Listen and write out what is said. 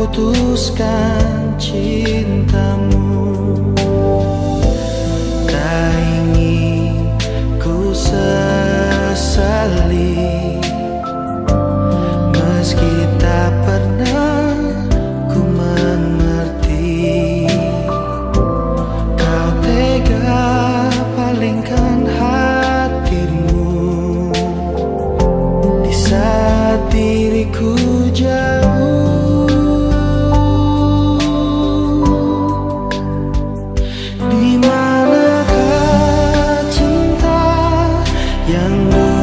putuskan cintamu 烟雾。